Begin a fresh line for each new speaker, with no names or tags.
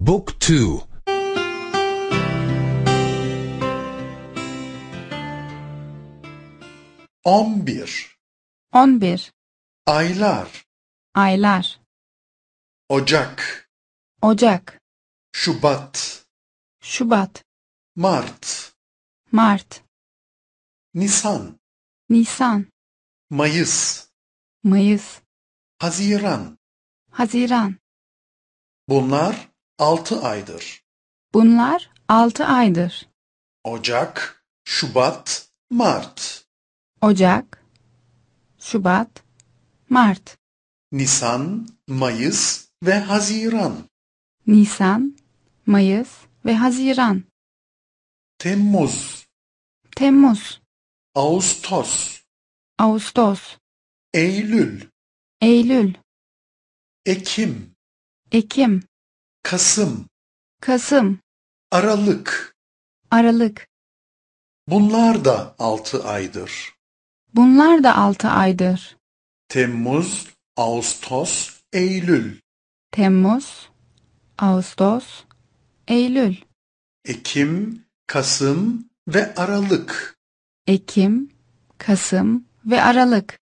Book 2
11
11.
aylar.
Aylar.
Ocak.
Ocak,
Şubat.
Şubat,
Mart.
Mart,
Nisan.
Nisan,
Mayıs.
Mayıs,
Haziran.
Haziran.
Bunlar 6 aydır.
Bunlar 6 aydır.
Ocak, Şubat, Mart,
Ocak, Şubat, Mart,
Nisan, Mayıs ve Haziran.
Nisan, Mayıs ve Haziran.
Temmuz,
Temmuz,
Ağustos,
Ağustos,
Eylül,
Eylül,
Ekim,
Ekim,
Kasım,
Kasım,
Aralık.
Aralık.
Bunlar da 6 aydır.
Bunlar da 6 aydır.
Temmuz, Ağustos, Eylül,
Temmuz, Ağustos, Eylül,
Ekim, Kasım ve Aralık.
Ekim, Kasım ve Aralık.